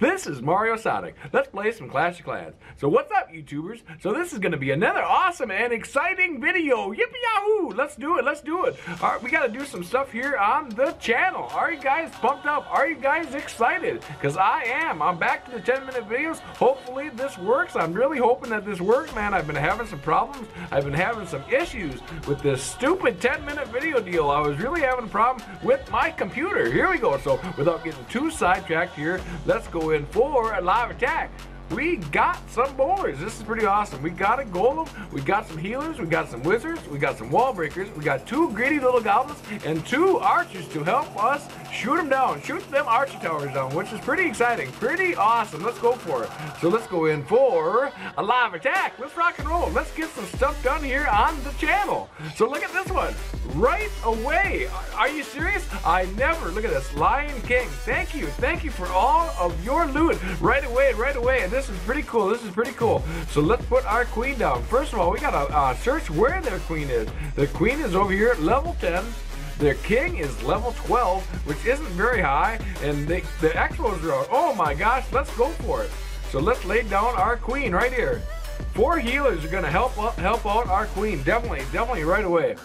This is Mario Sonic. Let's play some Clash of Clans. So what's up, YouTubers? So this is going to be another awesome and exciting video. Yippee yahoo! Let's do it. Let's do it. All right, we got to do some stuff here on the channel. Are you guys pumped up? Are you guys excited? Because I am. I'm back to the 10-minute videos. Hopefully this works. I'm really hoping that this works, man. I've been having some problems. I've been having some issues with this stupid 10-minute video deal. I was really having a problem with my computer. Here we go. So without getting too sidetracked here, let's go in for a live attack we got some bowlers. This is pretty awesome. We got a golem, we got some healers, we got some wizards, we got some wall breakers, we got two greedy little goblins, and two archers to help us shoot them down, shoot them archer towers down, which is pretty exciting, pretty awesome. Let's go for it. So let's go in for a live attack. Let's rock and roll. Let's get some stuff done here on the channel. So look at this one. Right away. Are you serious? I never. Look at this. Lion King. Thank you. Thank you for all of your loot. Right away, right away. And this is pretty cool. This is pretty cool. So let's put our queen down. First of all, we got to uh, search where their queen is. The queen is over here at level 10. Their king is level 12, which isn't very high. And they, the X-Bows are, oh my gosh, let's go for it. So let's lay down our queen right here. Four healers are to help, help out our queen. Definitely, definitely right away.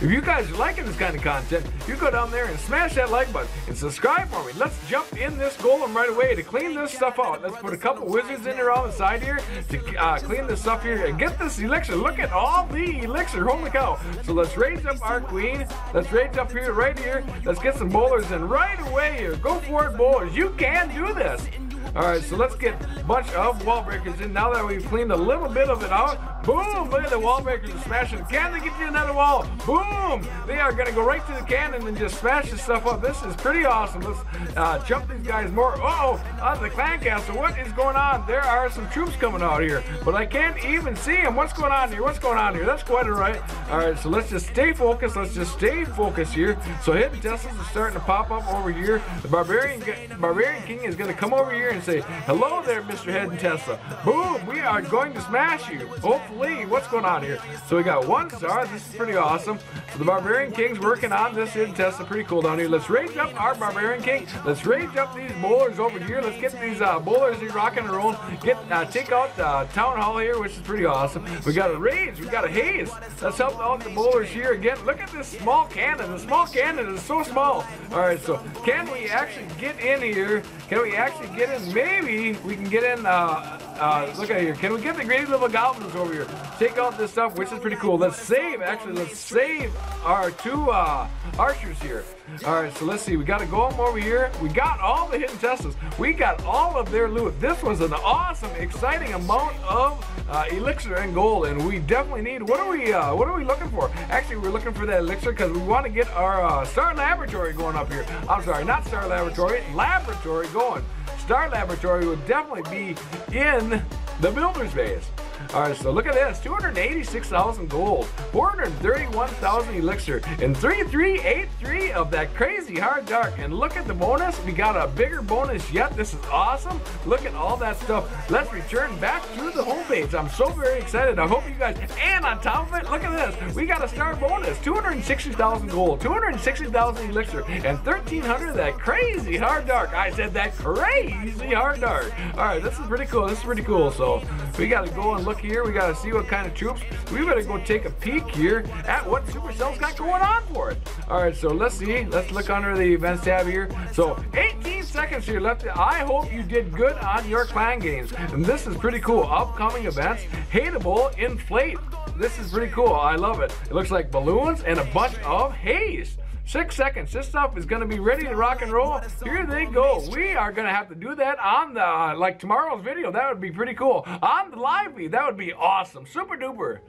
If you guys are liking this kind of content, you go down there and smash that like button and subscribe for me. Let's jump in this golem right away to clean this stuff out. Let's put a couple wizards in there on the side here to uh, clean this stuff here and get this elixir. Look at all the elixir. Holy cow. So let's raise up our queen. Let's raise up here, right here. Let's get some bowlers in right away here. Go for it, bowlers. You can do this. All right, so let's get a bunch of wall breakers in. Now that we've cleaned a little bit of it out, boom, look at the wall breakers smashing. Can they get you another wall? Boom! They are gonna go right to the cannon and just smash this stuff up. This is pretty awesome. Let's uh, jump these guys more. Uh oh, uh, the clan castle, what is going on? There are some troops coming out here, but I can't even see them. What's going on here? What's going on here? That's quite all right. All right, so let's just stay focused. Let's just stay focused here. So hidden Teslas are starting to pop up over here. The barbarian, barbarian king is gonna come over here and say, hello there, Mr. Hidden Tesla. Boom, we are going to smash you. Hopefully, what's going on here? So we got one star. This is pretty awesome. So the Barbarian King's working on this hidden Tesla. Pretty cool down here. Let's raise up our Barbarian King. Let's raise up these bowlers over here. Let's get these uh, bowlers here rocking and rolling. Get uh, take out the town hall here, which is pretty awesome. We got a rage. We got a haze. Let's help out the bowlers here again. Look at this small cannon. The small cannon is so small. All right, so can we actually get in here? Can we actually get in? Maybe we can get in, uh, uh, look at here. Can we get the great little goblins over here? Take out this stuff, which is pretty cool. Let's save, actually, let's save our two uh, archers here. All right, so let's see. We got to go over here. We got all the hidden Teslas. We got all of their loot. This was an awesome, exciting amount of uh, elixir and gold, and we definitely need. What are we? Uh, what are we looking for? Actually, we're looking for that elixir because we want to get our uh, Star Laboratory going up here. I'm sorry, not Star Laboratory, Laboratory going. Star Laboratory would definitely be in the builder's base. All right, so look at this 286,000 gold, 431,000 elixir, and 3383 of that crazy hard dark. And look at the bonus. We got a bigger bonus yet. This is awesome. Look at all that stuff. Let's return back to the homepage. I'm so very excited. I hope you guys, and on top of it, look at this. We got a star bonus 260,000 gold, 260,000 elixir, and 1,300 of that crazy hard dark. I said that crazy hard dark. All right, this is pretty cool. This is pretty cool. So we got to go and look here. We got to see what kind of troops. We better go take a peek here at what Supercell's got going on for it. All right, so let's see. Let's look under the events tab here. So 18 seconds here left. I hope you did good on your clan games. And this is pretty cool. Upcoming events. Hateable Inflate. This is pretty cool. I love it. It looks like balloons and a bunch of haze. Six seconds. This stuff is going to be ready to rock and roll. Here they go. We are going to have to do that on the, uh, like tomorrow's video. That would be pretty cool. On the live feed, that would be awesome. Super duper.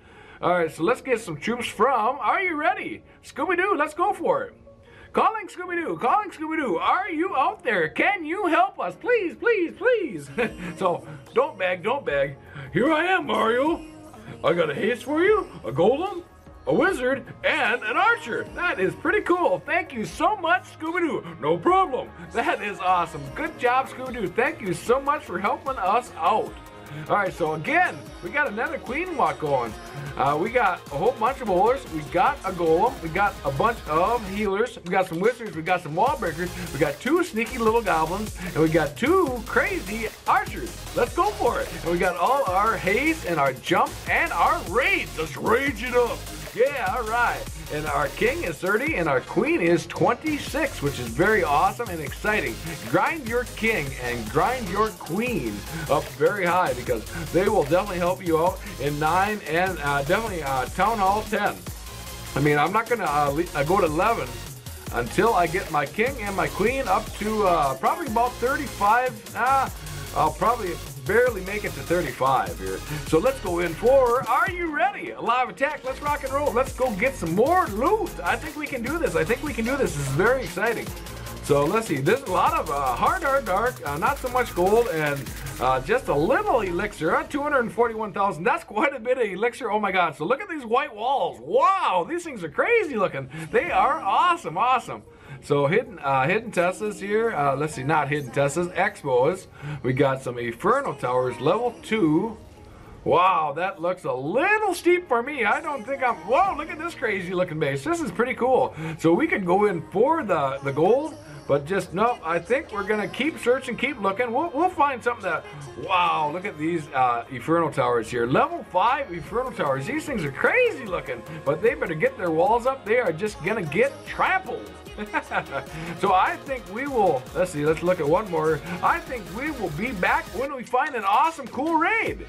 All right, so let's get some troops from, are you ready? Scooby-Doo, let's go for it. Calling Scooby-Doo, calling Scooby-Doo, are you out there? Can you help us? Please, please, please. so, don't beg, don't beg. Here I am, Mario. I got a haste for you, a golem, a wizard, and an archer. That is pretty cool. Thank you so much, Scooby-Doo. No problem. That is awesome. Good job, Scooby-Doo. Thank you so much for helping us out. All right, so again, we got another queen walk going. Uh, we got a whole bunch of bowlers. We got a golem. We got a bunch of healers. We got some wizards. We got some wall breakers. We got two sneaky little goblins. And we got two crazy archers. Let's go for it. And we got all our haste and our jump and our rage. Let's rage it up. Yeah, all right. And our king is 30 and our queen is 26, which is very awesome and exciting. Grind your king and grind your queen up very high because they will definitely help you out in 9 and uh, definitely uh, Town Hall 10. I mean, I'm not going to uh, go to 11 until I get my king and my queen up to uh, probably about 35. Uh, I'll probably barely make it to 35 here. So let's go in for Are You Ready? A live attack. Let's rock and roll. Let's go get some more loot. I think we can do this. I think we can do this. This is very exciting. So let's see. There's a lot of uh, hard, hard, dark. Uh, not so much gold and uh, just a little elixir. Uh, 241,000. That's quite a bit of elixir. Oh my God. So look at these white walls. Wow. These things are crazy looking. They are awesome. Awesome. So hidden uh, hidden Teslas here. Uh, let's see, not hidden Teslas, X-Bows. We got some Inferno Towers, level two. Wow, that looks a little steep for me. I don't think I'm, whoa, look at this crazy looking base. This is pretty cool. So we could go in for the, the gold, but just, no, I think we're gonna keep searching, keep looking. We'll, we'll find something that, wow, look at these uh, Inferno Towers here. Level five Inferno Towers. These things are crazy looking, but they better get their walls up. They are just gonna get trampled. so I think we will, let's see, let's look at one more. I think we will be back when we find an awesome, cool raid.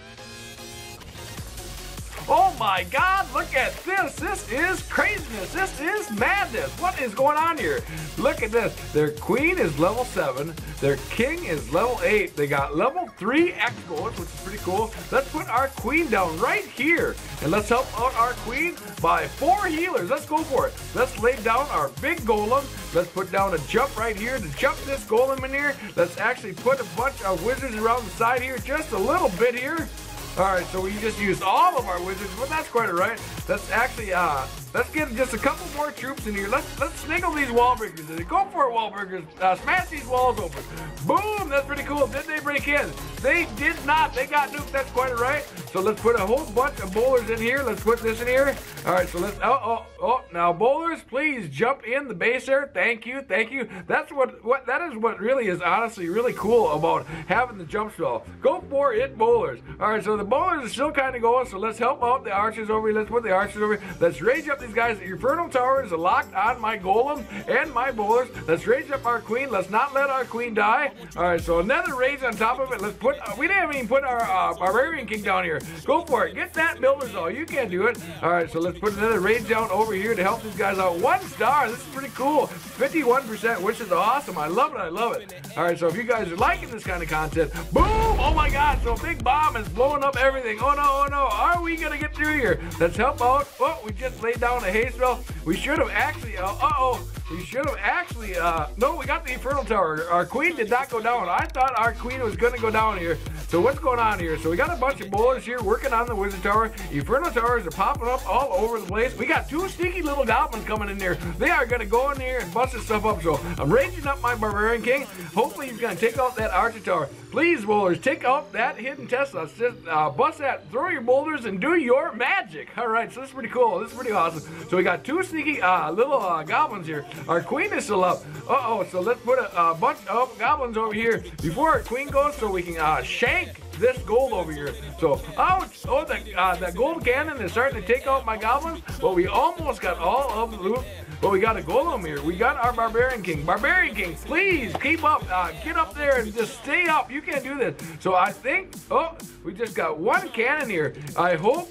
Oh my god, look at this. This is craziness. This is madness. What is going on here? Look at this. Their queen is level 7. Their king is level 8. They got level 3 exploits, which is pretty cool. Let's put our queen down right here. And let's help out our queen by four healers. Let's go for it. Let's lay down our big golem. Let's put down a jump right here to jump this golem in here. Let's actually put a bunch of wizards around the side here. Just a little bit here. All right, so we just used all of our wizards, but that's quite all right. Let's actually, uh, let's get just a couple more troops in here. Let's let's sniggle these wall breakers. Go for it, wall breakers. Uh, smash these walls open. Boom, that's pretty cool. Did they break in? They did not. They got nuked. That's quite right. So let's put a whole bunch of bowlers in here. Let's put this in here. All right, so let's, oh, oh, oh, now bowlers, please jump in the base there. Thank you, thank you. That's what, what, that is what really is honestly really cool about having the jump spell. Go for it, bowlers. All right, so the bowlers are still kind of going, so let's help out the archers over here. Let's put the archers over here. Let's rage up these guys. Your Inferno Tower is locked on my golem and my bowlers. Let's rage up our queen. Let's not let our queen die. All right, so another rage on top of it. Let's put, uh, we didn't even put our uh, Barbarian King down here. Go for it. Get that builder's all. You can't do it. All right, so let's put another rage down over here to help these guys out. One star. This is pretty cool. 51%, which is awesome. I love it. I love it. All right, so if you guys are liking this kind of content, boom! Oh my God! So big bomb is blowing up everything. Oh no! Oh no! Are we gonna get through here? Let's help out. Oh, we just laid down a haste spell. We should have actually. Uh, oh. We should have actually, uh, no, we got the Inferno Tower. Our queen did not go down. I thought our queen was going to go down here. So what's going on here? So we got a bunch of bowlers here working on the Wizard Tower. Inferno Towers are popping up all over the place. We got two sneaky little goblins coming in there. They are going to go in here and bust this stuff up. So I'm raging up my Barbarian King. Hopefully he's going to take out that Archer Tower. Please, bowlers, take out that hidden Tesla. Just uh, bust that, throw your boulders, and do your magic. All right, so this is pretty cool. This is pretty awesome. So we got two sneaky uh, little uh, goblins here. Our queen is still up. Uh-oh, so let's put a, a, bunch of goblins over here before our queen goes so we can uh, shank this gold over here. So, ouch! Oh, the, uh, the gold cannon is starting to take out my goblins, but we almost got all of the loot. But we got a golem here. We got our barbarian king. Barbarian king, please keep up. Uh, get up there and just stay up. You can't do this. So I think, oh, we just got one cannon here. I hope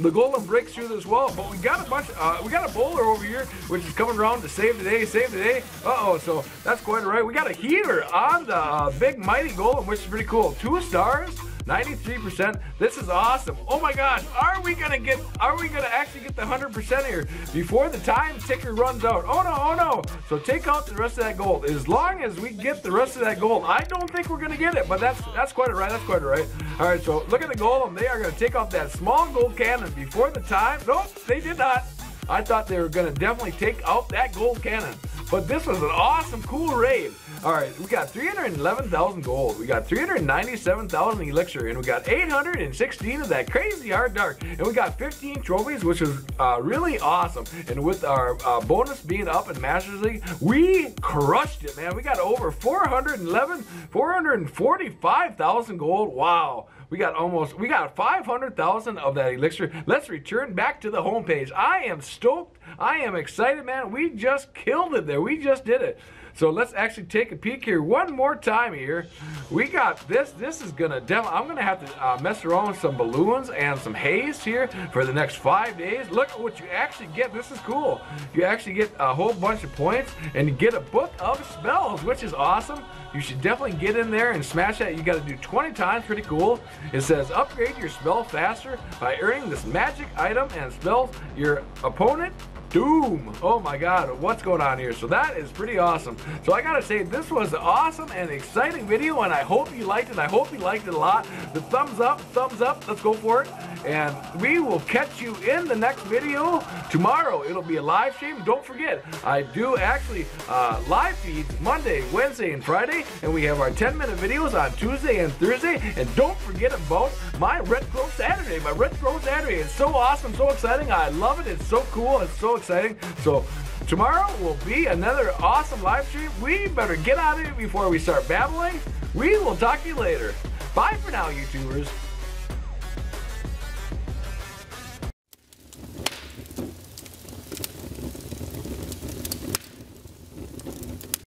the golem breaks through this wall, but we got a bunch, uh, we got a bowler over here, which is coming around to save the day, save the day. Uh-oh, so that's quite all right. We got a healer on the uh, big mighty golem, which is pretty cool. Two stars. 93%. This is awesome. Oh my gosh, are we gonna get, are we gonna actually get the 100% here before the time ticker runs out? Oh no, oh no. So take out the rest of that gold. As long as we get the rest of that gold, I don't think we're gonna get it, but that's that's quite all right, that's quite all right. All right, so look at the golem. They are gonna take out that small gold cannon before the time. Nope, they did not. I thought they were gonna definitely take out that gold cannon. But this was an awesome, cool raid. All right, we got 311,000 gold. We got 397,000 elixir, and we got 816 of that crazy hard dark. And we got 15 trophies, which is uh, really awesome. And with our uh, bonus being up in Masters League, we crushed it, man. We got over 411, 445,000 gold. Wow. We got almost, we got 500,000 of that elixir. Let's return back to the homepage. I am stoked. I am excited, man. We just killed it there. We just did it. So let's actually take a peek here one more time here. We got this. This is gonna demo. I'm gonna have to uh, mess around with some balloons and some haze here for the next five days. Look at what you actually get. This is cool. You actually get a whole bunch of points and you get a book of spells, which is awesome. You should definitely get in there and smash that. You got to do 20 times. Pretty cool. It says upgrade your spell faster by earning this magic item and spells your opponent Doom. Oh my God, what's going on here? So that is pretty awesome. So I gotta say, this was an awesome and exciting video, and I hope you liked it. I hope you liked it a lot. The thumbs up, thumbs up, let's go for it. And we will catch you in the next video tomorrow. It'll be a live stream. Don't forget, I do actually uh, live feeds Monday, Wednesday, and Friday, and we have our 10 minute videos on Tuesday and Thursday. And don't forget about my Red Crow Saturday. My Red Crow Saturday is so awesome, so exciting. I love it. It's so cool. It's so exciting. So tomorrow will be another awesome live stream. We better get out of here before we start babbling. We will talk to you later. Bye for now, YouTubers.